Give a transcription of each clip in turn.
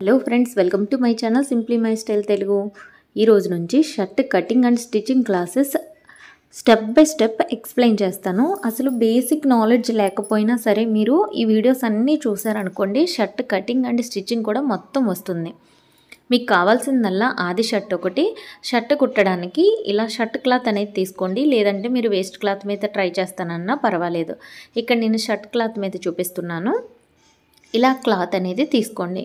Hello friends welcome to my channel simply my style Telugu ఈ రోజు నుంచి shirt cutting and stitching classes step by step explain చేస్తాను. అసలు basic knowledge లేకపోయినా సరే మీరు ఈ వీడియోస్ అన్నీ చూసారనుకోండి షర్ట్ కటింగ్ అండ్ స్టిచ్చింగ్ కూడా మొత్తం వస్తుంది. మీకు కావాల్సిందల్లా ఆది షర్ట్ ఒకటి. షర్ట్ కుట్టడానికి ఇలా షర్ట్ క్లాత్ అనేది తీసుకోండి. లేదంటే మీరు వేస్ట్ క్లాత్ మీద ట్రై చేస్తానన్నా పర్వాలేదు. ఇక్కడ నేను షర్ట్ క్లాత్ మీద చూపిస్తున్నాను. ఇలా క్లాత్ అనేది తీసుకోండి.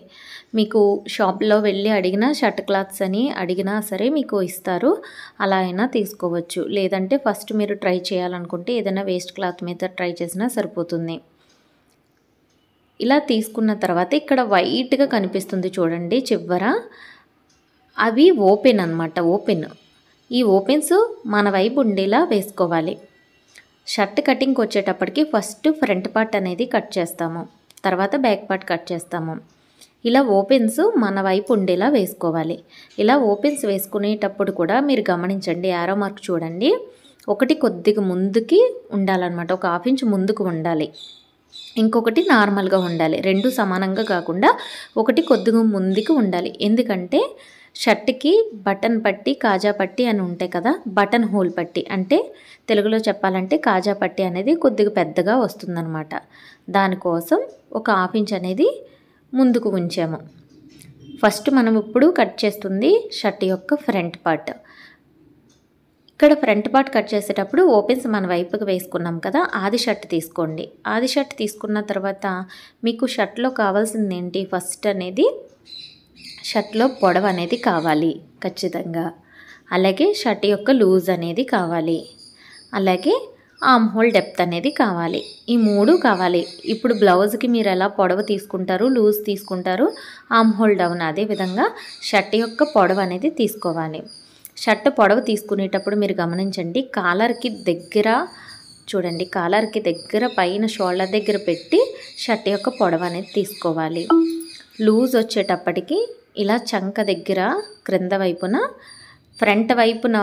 మీకు షాప్లో వెళ్ళి అడిగినా షర్ట్ క్లాత్స్ అని అడిగినా సరే మీకు ఇస్తారు. అలా అయినా తీసుకోవచ్చు. లేదంటే ఫస్ట్ మీరు ట్రై చేయాలనుకుంటే ఏదైనా వేస్ట్ క్లాత్ మీద ట్రై చేసినా సరిపోతుంది. ఇలా తీసుకున్న తర్వాత ఇక్కడ వైట్గా కనిపిస్తుంది చూడండి చివర. అవి ఓపెన్ అనమాట ఓపెన్. ఈ ఓపెన్స్ మన వైపు ఉండేలా వేసుకోవాలి. షర్ట్ కటింగ్కి వచ్చేటప్పటికి ఫస్ట్ ఫ్రంట్ పార్ట్ అనేది కట్ చేస్తాము. తర్వాత బ్యాక్ పార్ట్ కట్ చేస్తాము. ఇలా ఓపెన్స్ మన వైపు ఉండేలా వేసుకోవాలి. ఇలా ఓపెన్స్ వేసుకునేటప్పుడు కూడా మీరు గమనించండి యారో మార్క్ చూడండి. ఒకటి కొద్దిగా ముందుకి ఉండాలన్నమాట. ఒక హాఫ్ ఇంచ్ ముందుకు ఉండాలి. ఇంకొకటి నార్మల్గా ఉండాలి. రెండు సమానంగా కాకుండా ఒకటి కొద్దిగా ముందుకు ఉండాలి. ఎందుకంటే షర్ట్కి బటన్ పట్టి కాజా పట్టి అని ఉంటాయి కదా బటన్ హోల్ పట్టి. అంటే తెలుగులో చెప్పాలంటే కాజా పట్టి అనేది కొద్దిగా పెద్దగా వస్తుందన్నమాట. దానికోసం ఒక హాఫ్ ఇంచ్ అనేది ముందుకు ఉంచాము. ఫస్ట్ మనం ఇప్పుడు కట్ చేస్తుంది షర్ట్ యొక్క ఫ్రంట్ పార్ట్. ఇక్కడ ఫ్రంట్ పార్ట్ కట్ చేసేటప్పుడు ఓపెన్స్ మన వైపుకి వేసుకున్నాం కదా ఆది షర్ట్ తీసుకోండి. ఆది షర్ట్ తీసుకున్న తర్వాత మీకు షర్ట్లో కావాల్సింది ఏంటి? ఫస్ట్ అనేది షర్ట్లో పొడవు అనేది కావాలి ఖచ్చితంగా. అలాగే షర్ట్ యొక్క లూజ్ అనేది కావాలి. అలాగే ఆమ్ హోల్ డెప్త్ అనేది కావాలి. ఈ మూడు కావాలి. ఇప్పుడు బ్లౌజ్కి మీరు ఎలా పొడవు తీసుకుంటారు లూజ్ తీసుకుంటారు ఆమ్ హోల్ డౌన్ అదేవిధంగా షర్ట్ యొక్క పొడవు అనేది తీసుకోవాలి. షర్ట్ పొడవు తీసుకునేటప్పుడు మీరు గమనించండి కాలర్కి దగ్గర చూడండి కాలర్కి దగ్గర పైన షోల్డర్ దగ్గర పెట్టి షర్ట్ యొక్క పొడవు అనేది తీసుకోవాలి. లూజ్ వచ్చేటప్పటికి ఇలా చంక దగ్గర క్రింద వైపున ఫ్రంట్ వైపున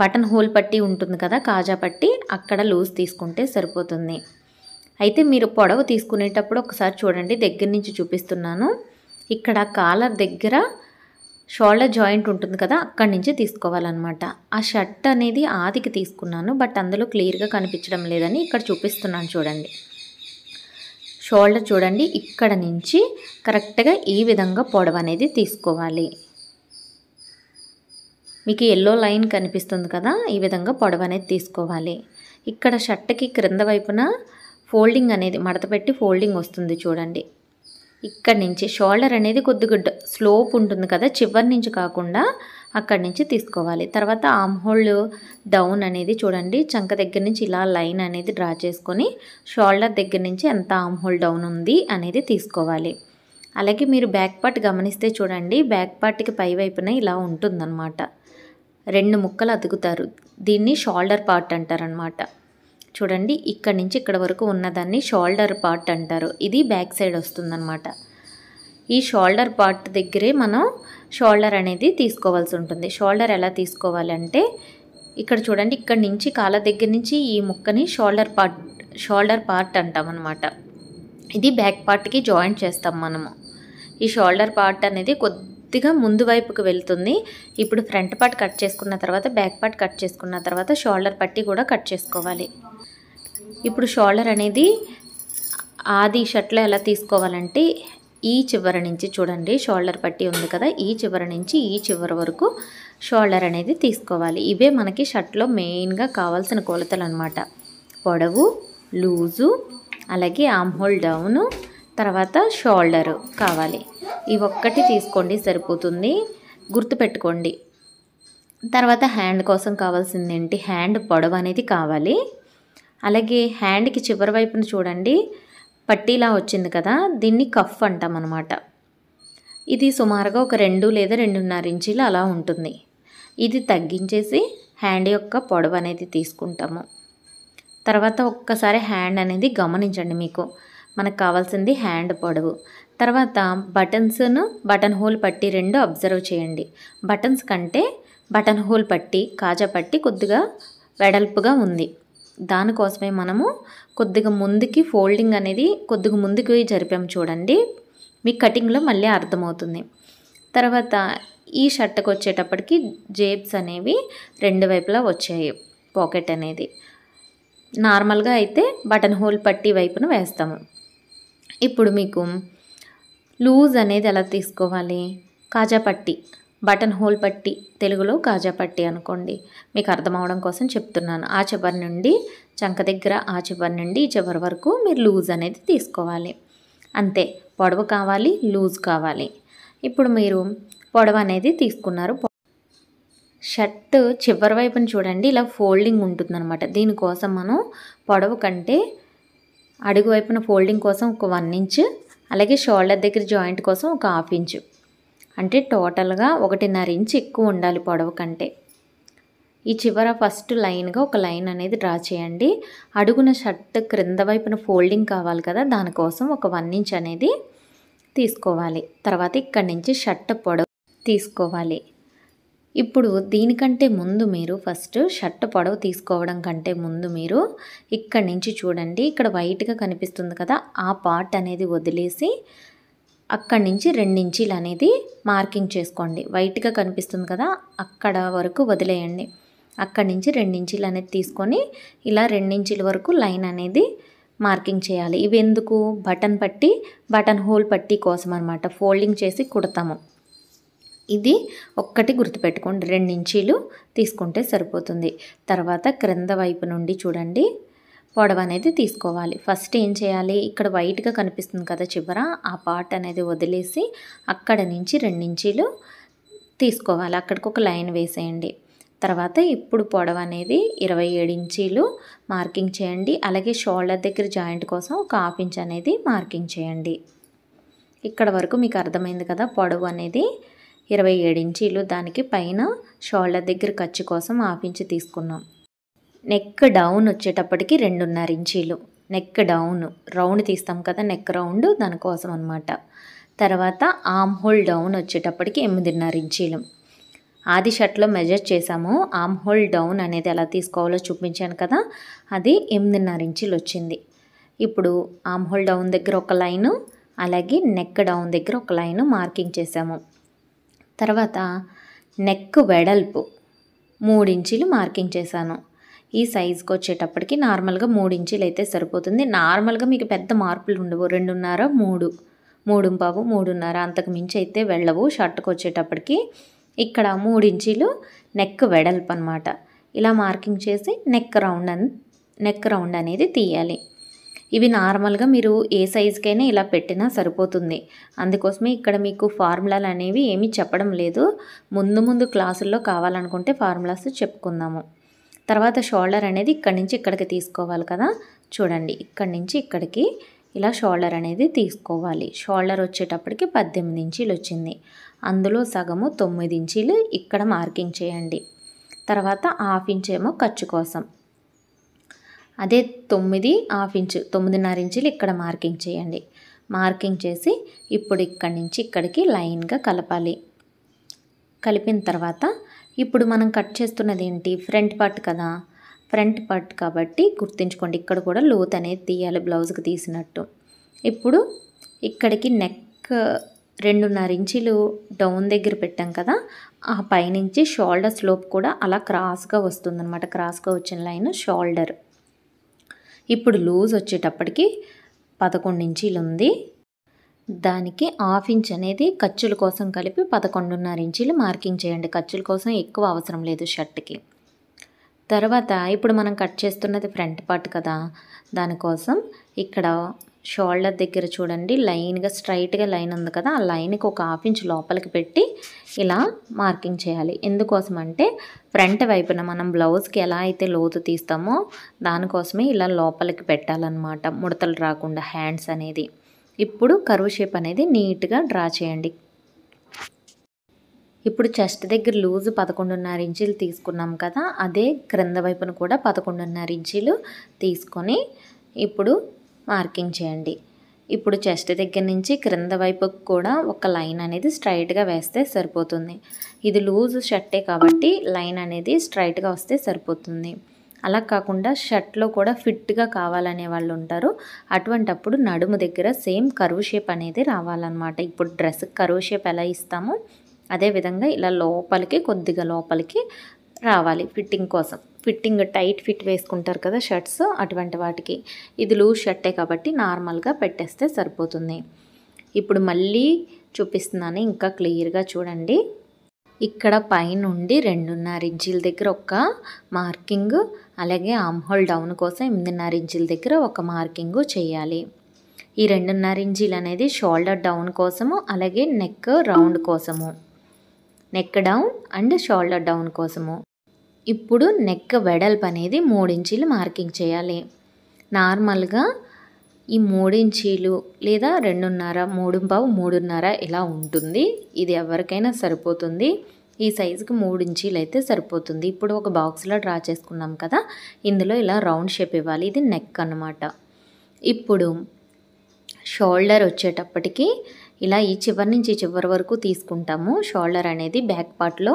బటన్ హోల్ పట్టి ఉంటుంది కదా కాజా పట్టి అక్కడ లూజ్ తీసుకుంటే సరిపోతుంది. అయితే మీరు పొడవు తీసుకునేటప్పుడు ఒకసారి చూడండి దగ్గర నుంచి చూపిస్తున్నాను. ఇక్కడ కాలర్ దగ్గర షోల్డర్ జాయింట్ ఉంటుంది కదా అక్కడి నుంచి తీసుకోవాలన్నమాట. ఆ షర్ట్ అనేది ఆదికి తీసుకున్నాను బట్ అందులో క్లియర్గా కనిపించడం లేదని ఇక్కడ చూపిస్తున్నాను చూడండి. షోల్డర్ చూడండి. ఇక్కడ నుంచి కరెక్ట్గా ఈ విధంగా పొడవు అనేది తీసుకోవాలి. మీకు ఎల్లో లైన్ కనిపిస్తుంది కదా ఈ విధంగా పొడవు అనేది తీసుకోవాలి. ఇక్కడ షర్ట్కి క్రింద వైపున ఫోల్డింగ్ అనేది మడత పెట్టి ఫోల్డింగ్ వస్తుంది చూడండి. ఇక్కడ నుంచి షోల్డర్ అనేది కొద్దిగా స్లోప్ ఉంటుంది కదా చివరి నుంచి కాకుండా అక్కడి నుంచి తీసుకోవాలి. తర్వాత ఆమ్ హోల్డ్ డౌన్ అనేది చూడండి. చంక దగ్గర నుంచి ఇలా లైన్ అనేది డ్రా చేసుకొని షోల్డర్ దగ్గర నుంచి ఎంత ఆమ్ హోల్డ్ డౌన్ ఉంది అనేది తీసుకోవాలి. అలాగే మీరు బ్యాక్ పార్ట్ గమనిస్తే చూడండి. బ్యాక్ పార్ట్కి పై వైపున ఇలా ఉంటుందన్నమాట. రెండు ముక్కలు అతుకుతారు. దీన్ని షోల్డర్ పార్ట్ అంటారనమాట చూడండి. ఇక్కడ నుంచి ఇక్కడ వరకు ఉన్నదాన్ని షోల్డర్ పార్ట్ అంటారు. ఇది బ్యాక్ సైడ్ వస్తుందన్నమాట. ఈ షోల్డర్ పార్ట్ దగ్గరే మనం షోల్డర్ అనేది తీసుకోవాల్సి ఉంటుంది. షోల్డర్ ఎలా తీసుకోవాలంటే ఇక్కడ చూడండి ఇక్కడ నుంచి కాళ్ళ దగ్గర నుంచి ఈ ముక్కని షోల్డర్ పార్ట్ షోల్డర్ పార్ట్ అంటాం అనమాట ఇది బ్యాక్ పార్ట్కి జాయింట్ చేస్తాం మనము. ఈ షోల్డర్ పార్ట్ అనేది కొద్దిగా ముందు వైపుకి వెళ్తుంది. ఇప్పుడు ఫ్రంట్ పార్ట్ కట్ చేసుకున్న తర్వాత బ్యాక్ పార్ట్ కట్ చేసుకున్న తర్వాత షోల్డర్ పట్టి కూడా కట్ చేసుకోవాలి. ఇప్పుడు షోల్డర్ అనేది ఆది షర్ట్లో ఎలా తీసుకోవాలంటే ఈ చివరి నుంచి చూడండి షోల్డర్ పట్టి ఉంది కదా ఈ చివరి నుంచి ఈ చివరి వరకు షోల్డర్ అనేది తీసుకోవాలి. ఇవే మనకి షర్ట్లో మెయిన్గా కావాల్సిన కొలతలు అనమాట పొడవు లూజు అలాగే ఆమ్హోల్ డౌను తర్వాత షోల్డరు కావాలి. ఇవి ఒక్కటి తీసుకోండి సరిపోతుంది. గుర్తుపెట్టుకోండి. తర్వాత హ్యాండ్ కోసం కావాల్సింది ఏంటి? హ్యాండ్ పొడవు అనేది కావాలి. అలాగే హ్యాండ్కి చివరి వైపున చూడండి పట్టీలా వచ్చింది కదా దీన్ని కఫ్ అంటాం అనమాట ఇది సుమారుగా ఒక రెండు లేదా రెండున్నర ఇంచీలు అలా ఉంటుంది. ఇది తగ్గించేసి హ్యాండ్ యొక్క పొడవు అనేది తీసుకుంటాము. తర్వాత ఒక్కసారి హ్యాండ్ అనేది గమనించండి మీకు. మనకు కావాల్సింది హ్యాండ్ పొడవు. తర్వాత బటన్స్ను బటన్ హోల్ పట్టి రెండు అబ్జర్వ్ చేయండి. బటన్స్ కంటే బటన్ హోల్ పట్టి కాజా పట్టి కొద్దిగా వెడల్పుగా ఉంది. దానికోసమే మనము కొద్దిగా ముందుకి ఫోల్డింగ్ అనేది కొద్దిగా ముందుకి జరిపాము చూడండి. మీ కటింగ్లో మళ్ళీ అర్థమవుతుంది. తర్వాత ఈ షర్ట్కి వచ్చేటప్పటికి జేబ్స్ అనేవి రెండు వైపులా వచ్చాయి పాకెట్ అనేది. నార్మల్గా అయితే బటన్ హోల్ పట్టి వైపున వేస్తాము. ఇప్పుడు మీకు లూజ్ అనేది ఎలా తీసుకోవాలి? కాజా పట్టి. బటన్ హోల్ పట్టి తెలుగులో కాజా పట్టి అనుకోండి. మీకు అర్థం అవడం కోసం చెప్తున్నాను. ఆ చివరి నుండి చంక దగ్గర ఆ చివరి నుండి ఈ చివరి వరకు మీరు లూజ్ అనేది తీసుకోవాలి. అంతే పొడవు కావాలి లూజ్ కావాలి. ఇప్పుడు మీరు పొడవు అనేది తీసుకున్నారు. షర్ట్ చివరి వైపున చూడండి ఇలా ఫోల్డింగ్ ఉంటుందన్నమాట. దీనికోసం మనం పొడవు కంటే అడుగు వైపున ఫోల్డింగ్ కోసం ఒక వన్ ఇంచ్ అలాగే షోల్డర్ దగ్గర జాయింట్ కోసం ఒక హాఫ్ ఇంచ్. అంటే టోటల్గా ఒకటిన్నర ఇంచ్ ఎక్కువ ఉండాలి పొడవు కంటే. ఈ చివర ఫస్ట్ లైన్గా ఒక లైన్ అనేది డ్రా చేయండి. అడుగున షర్ట్ క్రింద వైపున ఫోల్డింగ్ కావాలి కదా దానికోసం ఒక వన్ ఇంచ్ అనేది తీసుకోవాలి. తర్వాత ఇక్కడి నుంచి షర్ట్ పొడవు తీసుకోవాలి. ఇప్పుడు దీనికంటే ముందు మీరు ఫస్ట్ షర్ట్ పొడవు తీసుకోవడం కంటే ముందు మీరు ఇక్కడి నుంచి చూడండి. ఇక్కడ వైట్గా కనిపిస్తుంది కదా ఆ పార్ట్ అనేది వదిలేసి అక్కడి నుంచి రెండించీలు అనేది మార్కింగ్ చేసుకోండి. వైట్గా కనిపిస్తుంది కదా అక్కడ వరకు వదిలేయండి. అక్కడి నుంచి రెండించీలు అనేది తీసుకొని ఇలా రెండించీల వరకు లైన్ అనేది మార్కింగ్ చేయాలి. ఇవి ఎందుకు? బటన్ పట్టి బటన్ హోల్ పట్టి కోసం అనమాట ఫోల్డింగ్ చేసి కుడతాము. ఇది ఒక్కటి గుర్తుపెట్టుకోండి. రెండు ఇంచీలు తీసుకుంటే సరిపోతుంది. తర్వాత క్రింద వైపు నుండి చూడండి. పొడవ అనేది తీసుకోవాలి. ఫస్ట్ ఏం చేయాలి? ఇక్కడ వైట్గా కనిపిస్తుంది కదా చివర. ఆ పార్ట్ అనేది వదిలేసి అక్కడ నుంచి రెండు ఇంచీలు తీసుకోవాలి. అక్కడికి ఒక లైన్ వేసేయండి. తర్వాత ఇప్పుడు పొడవ అనేది ఇరవై ఏడు ఇంచీలు మార్కింగ్ చేయండి. అలాగే షోల్డర్ దగ్గర జాయింట్ కోసం ఒక హాఫ్ ఇంచ్ అనేది మార్కింగ్ చేయండి. ఇక్కడ వరకు మీకు అర్థమైంది కదా పొడవు అనేది ఇరవై ఏడు ఇంచీలు. దానికి పైన షోల్డర్ దగ్గర ఖర్చు కోసం హాఫ్ ఇంచ్ తీసుకున్నాం. నెక్ డౌన్ వచ్చేటప్పటికి రెండున్నర ఇంచీలు. నెక్ డౌన్ రౌండ్ తీస్తాం కదా నెక్ రౌండ్ దానికోసం అనమాట తర్వాత ఆమ్ హోల్ డౌన్ వచ్చేటప్పటికి ఎనిమిదిన్నర ఇంచీలు. ఆది షర్ట్లో మెజర్ చేసాము ఆమ్ హోల్ డౌన్ అనేది ఎలా తీసుకోవాలో చూపించాను కదా అది ఎనిమిదిన్నర ఇంచీలు వచ్చింది. ఇప్పుడు ఆమ్ హోల్ డౌన్ దగ్గర ఒక లైను అలాగే నెక్ డౌన్ దగ్గర ఒక లైను మార్కింగ్ చేసాము తర్వాత నెక్ వెడల్పు మూడు ఇంచీలు మార్కింగ్ చేశాను. ఈ సైజుకి వచ్చేటప్పటికి నార్మల్గా మూడు ఇంచీలు అయితే సరిపోతుంది. నార్మల్గా మీకు పెద్ద మార్పులు ఉండవు. రెండున్నర మూడు. మూడు పావు మూడున్నర అంతకు మించి అయితే వెళ్ళవు. షర్ట్కి వచ్చేటప్పటికి ఇక్కడ మూడు ఇంచీలు నెక్ వెడల్పు అనమాట ఇలా మార్కింగ్ చేసి నెక్ రౌండ్ అని నెక్ రౌండ్ అనేది తీయాలి. ఇవి నార్మల్గా మీరు ఏ సైజుకైనా ఇలా పెట్టినా సరిపోతుంది. అందుకోసమే ఇక్కడ మీకు ఫార్ములాలు అనేవి ఏమీ చెప్పడం లేదు. ముందు ముందు క్లాసుల్లో కావాలనుకుంటే ఫార్ములాస్ చెప్పుకుందాము. తర్వాత షోల్డర్ అనేది ఇక్కడి నుంచి ఇక్కడికి తీసుకోవాలి కదా. చూడండి ఇక్కడి నుంచి ఇక్కడికి ఇలా షోల్డర్ అనేది తీసుకోవాలి. షోల్డర్ వచ్చేటప్పటికి పద్దెనిమిది ఇంచీలు వచ్చింది. అందులో సగము తొమ్మిది ఇంచీలు ఇక్కడ మార్కింగ్ చేయండి. తర్వాత హాఫ్ ఇంచ్ ఏమో ఖర్చు కోసం. అదే తొమ్మిది హాఫ్ ఇంచు తొమ్మిదిన్నర ఇంచీలు ఇక్కడ మార్కింగ్ చేయండి. మార్కింగ్ చేసి ఇప్పుడు ఇక్కడి నుంచి ఇక్కడికి లైన్గా కలపాలి. కలిపిన తర్వాత ఇప్పుడు మనం కట్ చేస్తున్నది ఏంటి ఫ్రంట్ పార్ట్ కదా? ఫ్రంట్ పార్ట్ కాబట్టి గుర్తుంచుకోండి ఇక్కడ కూడా లోత్ అనేది తీయాలి బ్లౌజ్కి తీసినట్టు. ఇప్పుడు ఇక్కడికి నెక్ రెండున్నర ఇంచులు డౌన్ దగ్గర పెట్టాం కదా ఆ పైనుంచి షోల్డర్ స్లోప్ కూడా అలా క్రాస్గా వస్తుందన్నమాట క్రాస్గా వచ్చిన లైన్ షోల్డర్. ఇప్పుడు లూజ్ వచ్చేటప్పటికి పదకొండు ఇంచీలు ఉంది. దానికి హాఫ్ ఇంచ్ అనేది ఖర్చుల కోసం కలిపి పదకొండున్నర ఇంచీలు మార్కింగ్ చేయండి. ఖర్చుల కోసం ఎక్కువ అవసరం లేదు షర్ట్కి. తర్వాత ఇప్పుడు మనం కట్ చేస్తున్నది ఫ్రంట్ పార్ట్ కదా దానికోసం ఇక్కడ షోల్డర్ దగ్గర చూడండి లైన్గా స్ట్రైట్గా లైన్ ఉంది కదా ఆ లైన్కి ఒక హాఫ్ ఇంచ్ లోపలికి పెట్టి ఇలా మార్కింగ్ చేయాలి. ఎందుకోసం అంటే ఫ్రంట్ వైపున మనం బ్లౌజ్కి ఎలా అయితే లోతు తీస్తామో దానికోసమే ఇలా లోపలికి పెట్టాలన్నమాట ముడతలు రాకుండా హ్యాండ్స్ అనేది. ఇప్పుడు కరువు షేప్ అనేది నీట్గా డ్రా చేయండి. ఇప్పుడు చెస్ట్ దగ్గర లూజ్ పదకొండున్నర ఇంచీలు తీసుకున్నాం కదా అదే క్రింద వైపున కూడా పదకొండున్నర ఇంచీలు తీసుకొని ఇప్పుడు మార్కింగ్ చేయండి. ఇప్పుడు చెస్ట్ దగ్గర నుంచి క్రింద వైపుకు కూడా ఒక లైన్ అనేది స్ట్రైట్గా వేస్తే సరిపోతుంది. ఇది లూజ్ షర్టే కాబట్టి లైన్ అనేది స్ట్రైట్గా వస్తే సరిపోతుంది. అలా కాకుండా షర్ట్లో కూడా ఫిట్గా కావాలనే వాళ్ళు ఉంటారు. అటువంటప్పుడు నడుము దగ్గర సేమ్ కరువు షేప్ అనేది రావాలన్నమాట. ఇప్పుడు డ్రెస్ కరువు షేప్ ఎలా ఇస్తామో అదేవిధంగా ఇలా లోపలికి కొద్దిగా లోపలికి రావాలి ఫిట్టింగ్ కోసం. ఫిట్టింగ్ టైట్ ఫిట్ వేసుకుంటారు కదా షర్ట్స్ అటువంటి వాటికి. ఇది లూజ్ షర్టే కాబట్టి నార్మల్గా పెట్టేస్తే సరిపోతుంది. ఇప్పుడు మళ్ళీ చూపిస్తున్నాను. ఇంకా క్లియర్గా చూడండి. ఇక్కడ పైనుండి రెండున్నర ఇంచీల దగ్గర ఒక మార్కింగ్ అలాగే ఆమ్హోల్ డౌన్ కోసం ఎనిమిదిన్నర ఇంచీల దగ్గర ఒక మార్కింగ్ చేయాలి. ఈ రెండున్నర ఇంచీలు అనేది షోల్డర్ డౌన్ కోసము అలాగే నెక్ రౌండ్ కోసము. Neck down and shoulder down కోసము. ఇప్పుడు నెక్ వెడల్పు అనేది మూడించీలు మార్కింగ్ చేయాలి. నార్మల్గా ఈ మూడించీలు లేదా రెండున్నర మూడు పావు మూడున్నర ఇలా ఉంటుంది. ఇది ఎవరికైనా సరిపోతుంది. ఈ సైజుకి మూడు ఇంచీలు అయితే సరిపోతుంది. ఇప్పుడు ఒక బాక్స్లో డ్రా చేసుకున్నాం కదా ఇందులో ఇలా రౌండ్ షేప్ ఇవ్వాలి. ఇది నెక్ అన్నమాట. ఇప్పుడు షోల్డర్ వచ్చేటప్పటికి ఇలా ఈ చివరి నుంచి చివరి వరకు తీసుకుంటాము. షోల్డర్ అనేది బ్యాక్ పార్ట్లో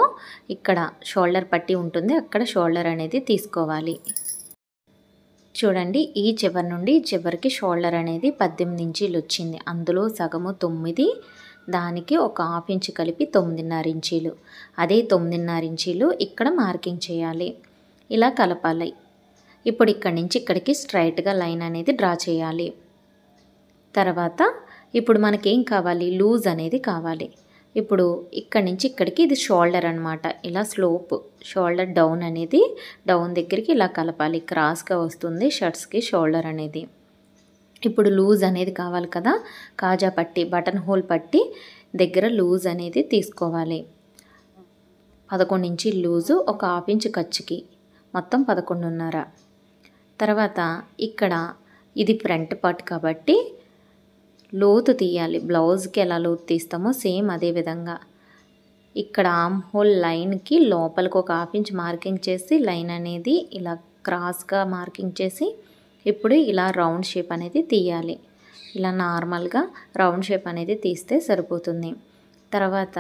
ఇక్కడ షోల్డర్ పట్టి ఉంటుంది. అక్కడ షోల్డర్ అనేది తీసుకోవాలి. చూడండి ఈ చివరి నుండి చివరికి షోల్డర్ అనేది పద్దెనిమిది ఇంచీలు వచ్చింది. అందులో సగము తొమ్మిది దానికి ఒక హాఫ్ ఇంచ్ కలిపి తొమ్మిదిన్నర ఇంచీలు. అదే తొమ్మిదిన్నర ఇంచీలు ఇక్కడ మార్కింగ్ చేయాలి. ఇలా కలపాలి. ఇప్పుడు ఇక్కడి నుంచి ఇక్కడికి స్ట్రైట్గా లైన్ అనేది డ్రా చేయాలి. తర్వాత ఇప్పుడు మనకేం కావాలి? లూజ్ అనేది కావాలి. ఇప్పుడు ఇక్కడి నుంచి ఇక్కడికి ఇది షోల్డర్ అనమాట ఇలా స్లోప్ షోల్డర్ డౌన్ అనేది డౌన్ దగ్గరికి ఇలా కలపాలి. క్రాస్గా వస్తుంది షర్ట్స్కి షోల్డర్ అనేది. ఇప్పుడు లూజ్ అనేది కావాలి కదా. కాజా పట్టి బటన్ హోల్ పట్టి దగ్గర లూజ్ అనేది తీసుకోవాలి. పదకొండు ఇంచి లూజు ఒక హాఫ్ ఇంచ్ ఖర్చుకి మొత్తం పదకొండున్నర. తర్వాత ఇక్కడ ఇది ఫ్రంట్ పార్ట్ కాబట్టి లోతు తీయాలి. బ్లౌజ్కి ఎలా లోతు తీస్తామో సేమ్ అదే విధంగా. ఇక్కడ ఆమ్ హోల్ లైన్కి లోపలికి ఒక హాఫ్ ఇంచ్ మార్కింగ్ చేసి లైన్ అనేది ఇలా క్రాస్గా మార్కింగ్ చేసి ఇప్పుడు ఇలా రౌండ్ షేప్ అనేది తీయాలి. ఇలా నార్మల్గా రౌండ్ షేప్ అనేది తీస్తే సరిపోతుంది. తర్వాత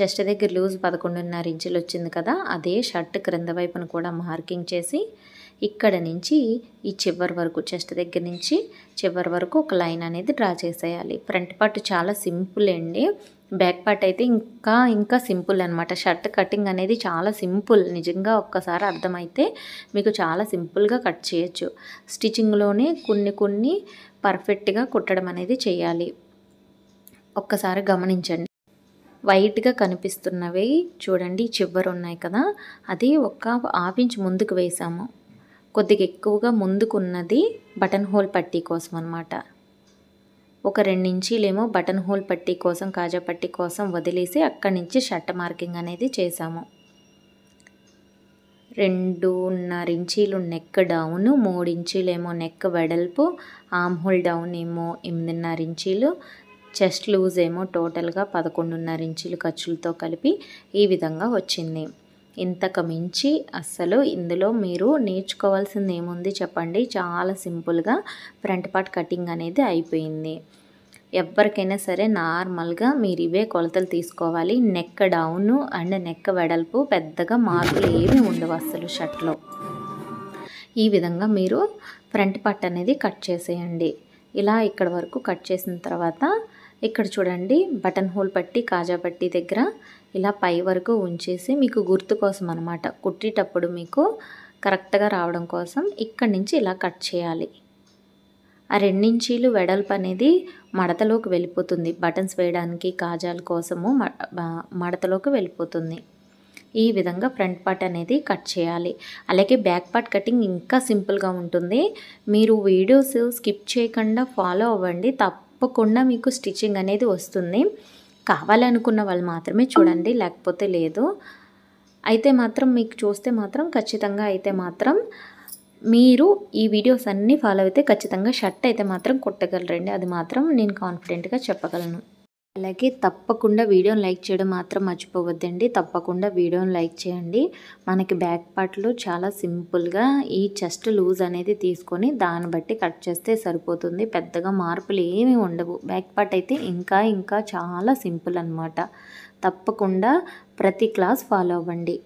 చెస్ట్ దగ్గర లూజ్ పదకొండున్నర ఇంచులు వచ్చింది కదా అదే షర్ట్ క్రింద వైపున కూడా మార్కింగ్ చేసి ఇక్కడ నుంచి ఈ చివరి వరకు చెస్ట్ దగ్గర నుంచి చివరి వరకు ఒక లైన్ అనేది డ్రా చేసేయాలి. ఫ్రంట్ పార్ట్ చాలా సింపుల్ అండి. బ్యాక్ పార్ట్ అయితే ఇంకా ఇంకా సింపుల్ అనమాట షర్ట్ కటింగ్ అనేది చాలా సింపుల్. నిజంగా ఒక్కసారి అర్థమైతే మీకు చాలా సింపుల్గా కట్ చేయొచ్చు. స్టిచ్చింగ్లోనే కొన్ని కొన్ని పర్ఫెక్ట్గా కుట్టడం అనేది చేయాలి. ఒక్కసారి గమనించండి. వైట్గా కనిపిస్తున్నవి చూడండి చివరు ఉన్నాయి కదా. అది ఒక ఆపించి ఇంచ్ ముందుకు వేసాము. కొద్దిగా ఎక్కువగా ముందుకున్నది బటన్ హోల్ పట్టీ కోసం అనమాట ఒక రెండించీలేమో బటన్ హోల్ పట్టీ కోసం కాజా పట్టీ కోసం వదిలేసి అక్కడి నుంచి షర్ట్ మార్కింగ్ అనేది చేసాము రెండున్నర ఇంచీలు నెక్ డౌన్ మూడు ఇంచీలేమో నెక్ వెడల్పు ఆమ్ హోల్ డౌన్ ఏమో ఎనిమిదిన్నర ఇంచీలు చెస్ట్ లూజ్ ఏమో టోటల్గా పదకొండున్నర ఇంచీలు ఖర్చులతో కలిపి ఈ విధంగా వచ్చింది. ఇంతకు మించి అస్సలు ఇందులో మీరు నేర్చుకోవాల్సింది ఏముంది చెప్పండి. చాలా సింపుల్గా ఫ్రంట్ పార్ట్ కటింగ్ అనేది అయిపోయింది. ఎవరికైనా సరే నార్మల్గా మీరు ఇవే కొలతలు తీసుకోవాలి. నెక్ డౌను అండ్ నెక్ వెడల్పు పెద్దగా మార్పులు ఏమీ ఉండవు అస్సలు షర్ట్లో. ఈ విధంగా మీరు ఫ్రంట్ పార్ట్ అనేది కట్ చేసేయండి. ఇలా ఇక్కడ వరకు కట్ చేసిన తర్వాత ఇక్కడ చూడండి బటన్ హోల్ పట్టి కాజా పట్టి దగ్గర ఇలా పై వరకు ఉంచేసి మీకు గుర్తు కోసం అనమాట కుట్టేటప్పుడు మీకు కరెక్ట్గా రావడం కోసం ఇక్కడి నుంచి ఇలా కట్ చేయాలి. ఆ రెండించీలు వెడల్పు అనేది మడతలోకి వెళ్ళిపోతుంది. బటన్స్ వేయడానికి కాజాల కోసము మడతలోకి వెళ్ళిపోతుంది. ఈ విధంగా ఫ్రంట్ పార్ట్ అనేది కట్ చేయాలి. అలాగే బ్యాక్ పార్ట్ కటింగ్ ఇంకా సింపుల్గా ఉంటుంది. మీరు వీడియోస్ స్కిప్ చేయకుండా ఫాలో అవ్వండి. తప్పకుండా మీకు స్టిచ్చింగ్ అనేది వస్తుంది. కావాలనుకున్న వాళ్ళు మాత్రమే చూడండి లేకపోతే లేదు. అయితే మాత్రం మీకు చూస్తే మాత్రం ఖచ్చితంగా అయితే మాత్రం మీరు ఈ వీడియోస్ అన్నీ ఫాలో అయితే ఖచ్చితంగా షర్ట్ అయితే మాత్రం కుట్టగలరండి. అది మాత్రం నేను కాన్ఫిడెంట్గా చెప్పగలను. అలాగే తప్పకుండా వీడియోని లైక్ చేయడం మాత్రం మర్చిపోవద్దండి. తప్పకుండా వీడియోని లైక్ చేయండి. మనకి బ్యాక్ పార్ట్లో చాలా సింపుల్గా ఈ చెస్ట్ లూజ్ అనేది తీసుకొని దాన్ని బట్టి కట్ చేస్తే సరిపోతుంది. పెద్దగా మార్పులు ఏమీ ఉండవు. బ్యాక్ పార్ట్ అయితే ఇంకా ఇంకా చాలా సింపుల్ అనమాట తప్పకుండా ప్రతి క్లాస్ ఫాలో అవ్వండి.